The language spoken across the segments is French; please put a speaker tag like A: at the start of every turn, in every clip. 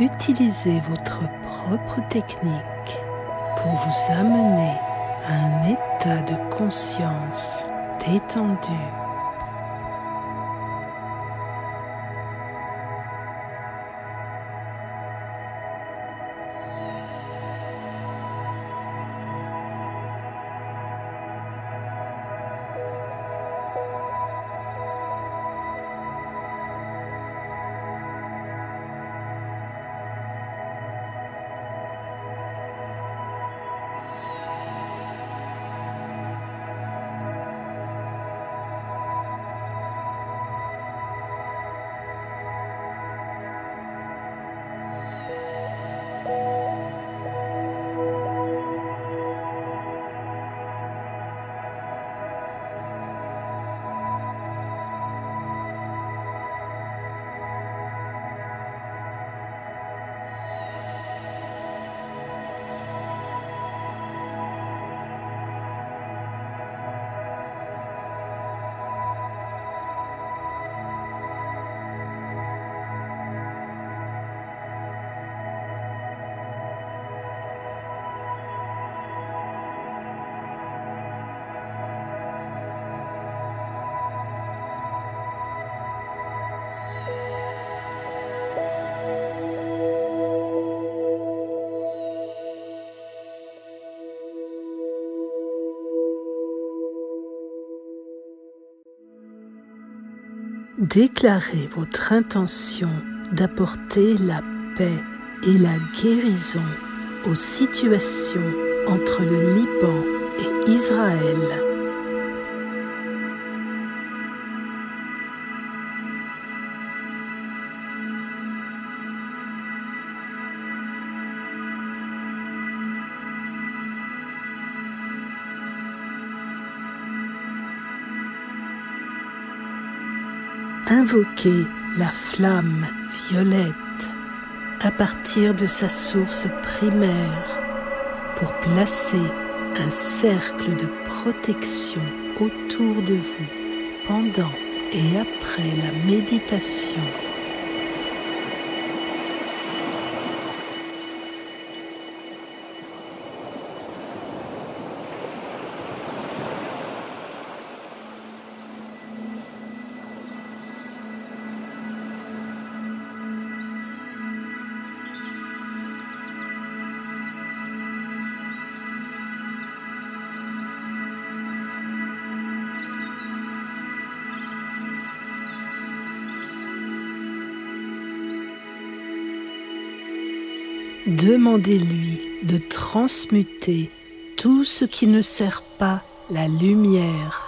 A: utilisez votre propre technique pour vous amener à un état de conscience détendu. Déclarez votre intention d'apporter la paix et la guérison aux situations entre le Liban et Israël. Invoquez la flamme violette à partir de sa source primaire pour placer un cercle de protection autour de vous pendant et après la méditation. Demandez-lui de transmuter tout ce qui ne sert pas la lumière.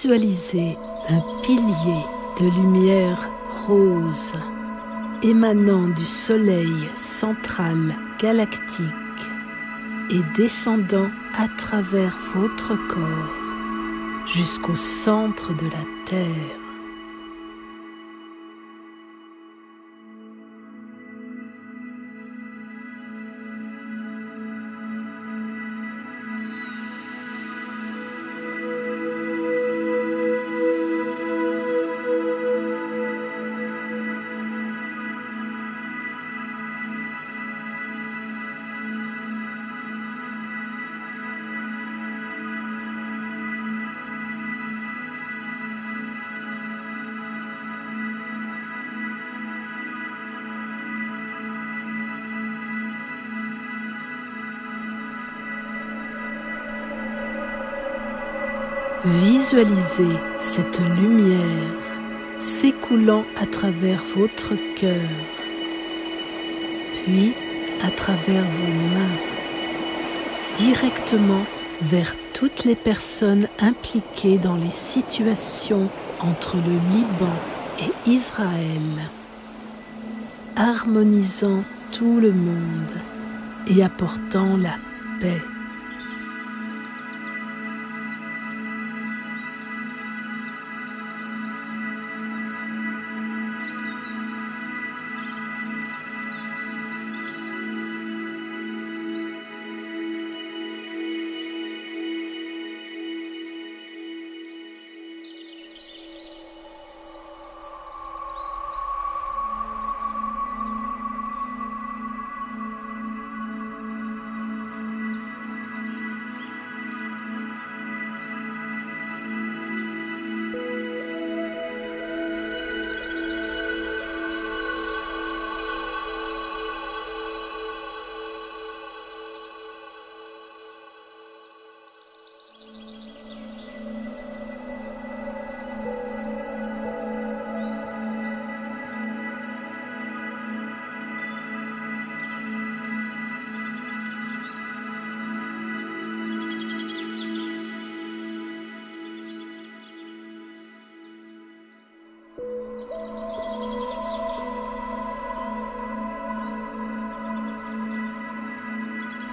A: Visualisez un pilier de lumière rose émanant du Soleil central galactique et descendant à travers votre corps jusqu'au centre de la Terre. Visualisez cette lumière s'écoulant à travers votre cœur, puis à travers vos mains, directement vers toutes les personnes impliquées dans les situations entre le Liban et Israël, harmonisant tout le monde et apportant la paix.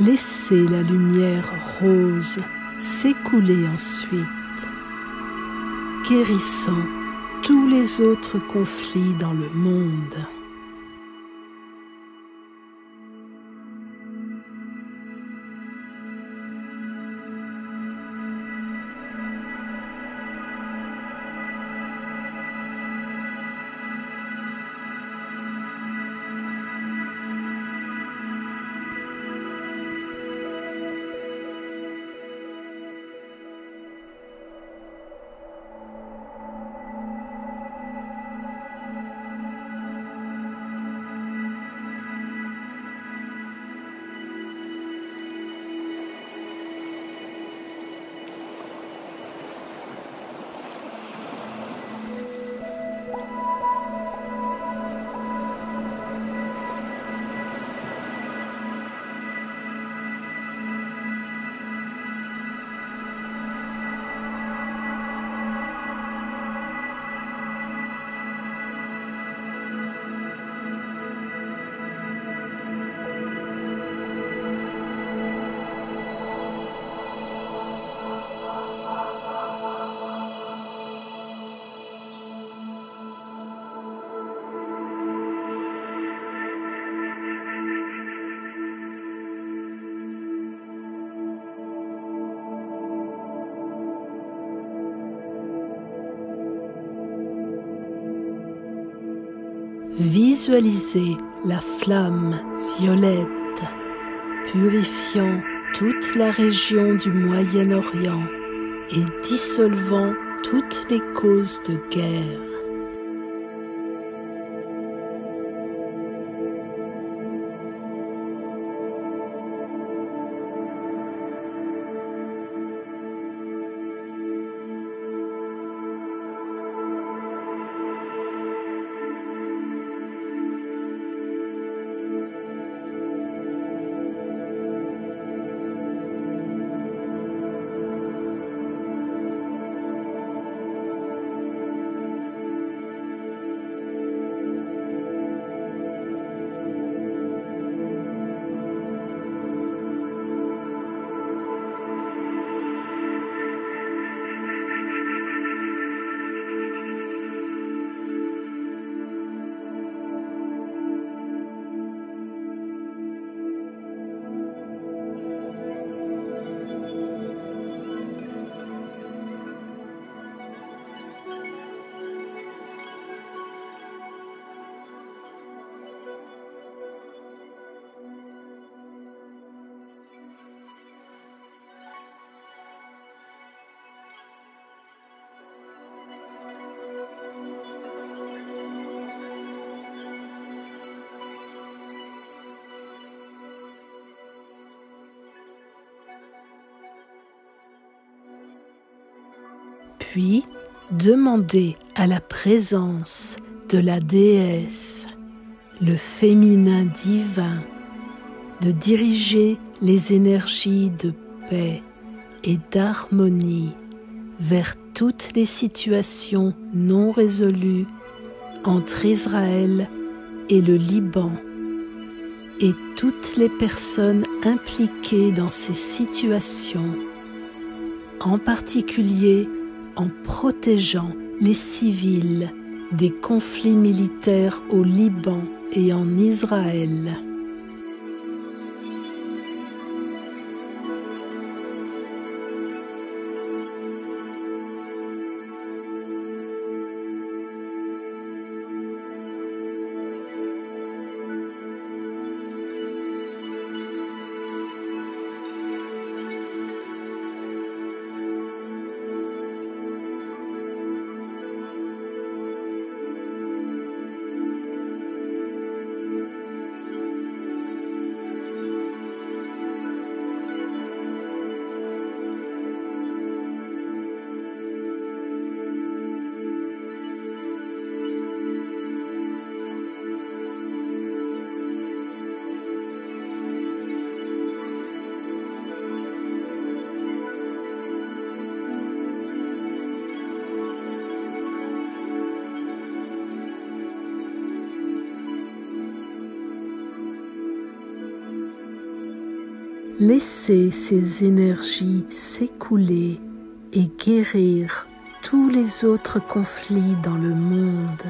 A: Laissez la lumière rose s'écouler ensuite, guérissant tous les autres conflits dans le monde. Visualisez la flamme violette purifiant toute la région du Moyen-Orient et dissolvant toutes les causes de guerre. Demandez à la présence de la déesse, le féminin divin, de diriger les énergies de paix et d'harmonie vers toutes les situations non résolues entre Israël et le Liban et toutes les personnes impliquées dans ces situations, en particulier en protégeant les civils des conflits militaires au Liban et en Israël. Laissez ces énergies s'écouler et guérir tous les autres conflits dans le monde.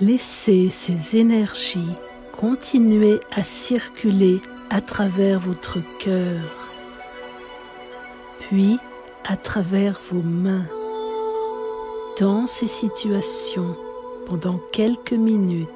A: Laissez ces énergies continuer à circuler à travers votre cœur, puis à travers vos mains, dans ces situations pendant quelques minutes.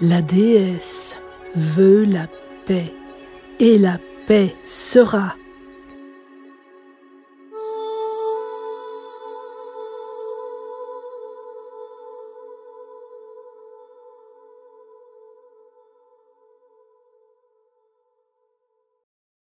A: La déesse veut la paix et la paix sera